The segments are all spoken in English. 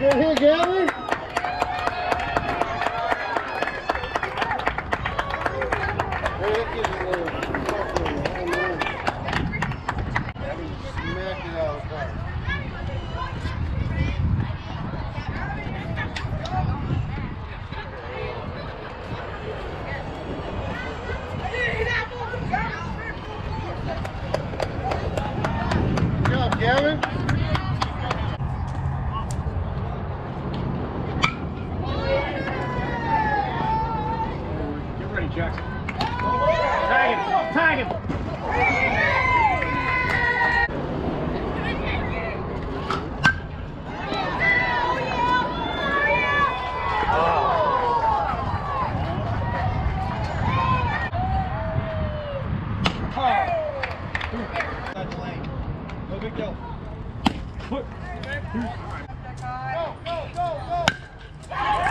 Get here, Gavin. Hey, that gives. Jackson. Tag him. Tag him. No big Go, go, go, go.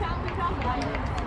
非常非常可爱。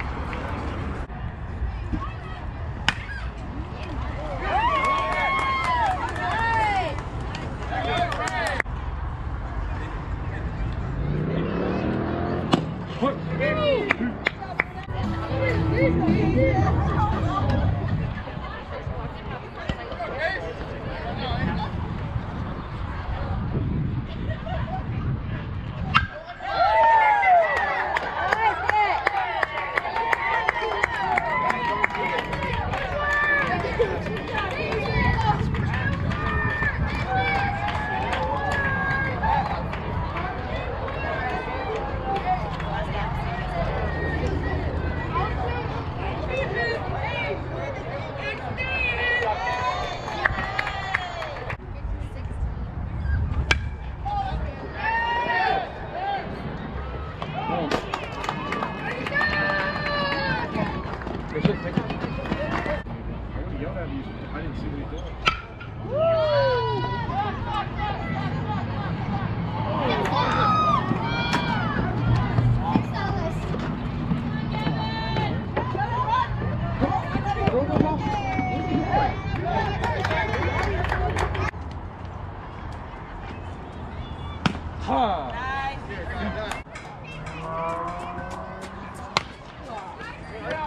Huh. Nice.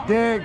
Dig.